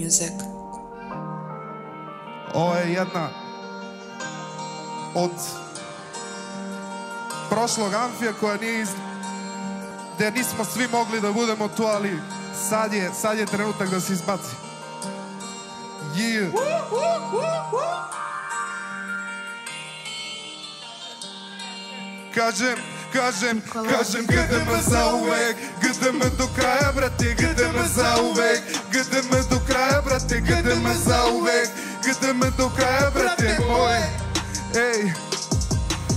Music. Ovo je jedna od prošlog amfija koja nije iz... gdje nismo svi mogli da budemo tu, ali sad je, sad je trenutak da se izbaci. Yeah. Kažem, kažem, kažem GDM za uvek GDM do kraja, brate, GDM za uvek gâtame zauvek Gâtame do caia, brate moje Ей,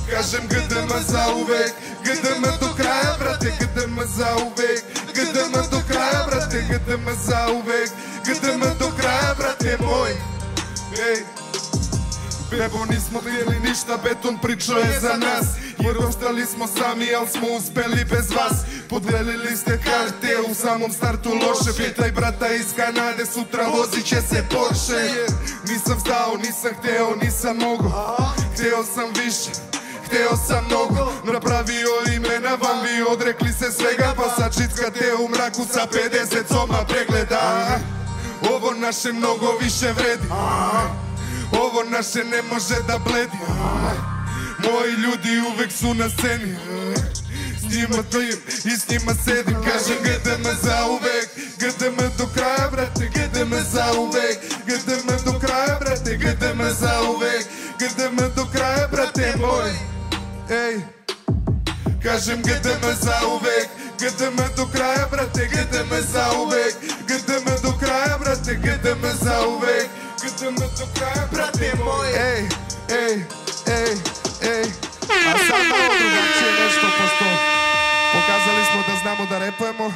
кажем гъдаме заувек Гъдаме до края, брате, гъдаме заувек Гъдаме до края, брате, гъдаме заувек Гъдаме до края, брате мой? Ей, Бебо, nismo bili ništa, beton priča je за нас. Jer ostali smo sami, al smo uspeli bez vas. Podvelili ste karte u samom startu loše. Pitaj brata iz Kanade, sutra vozit će se Porsche. Nisam stao, nisam hteo, nisam mogo Hteo sam više Hteo sam mnogo, napravio imena vam Vi odrekli se svega, pa sad čickate u mraku Sa 50 soma pregleda. Ovo naše mnogo više vredi. Ovo naše ne može da bledi ljudi uvek su na sceni Снима им и снима седем Кажа гъдаме заувек Гъдаме до края, брате, гъдаме заувек Гъдаме до края, брате, гъдаме заувек Гъдаме до края, брате мой Ей! Кажем гъдаме заувек Гъдаме до края, брате, гъдаме заувек Гъдаме до края, брате, гъдаме заувек Гъдаме до края, брате мой Ей! Ей! podemos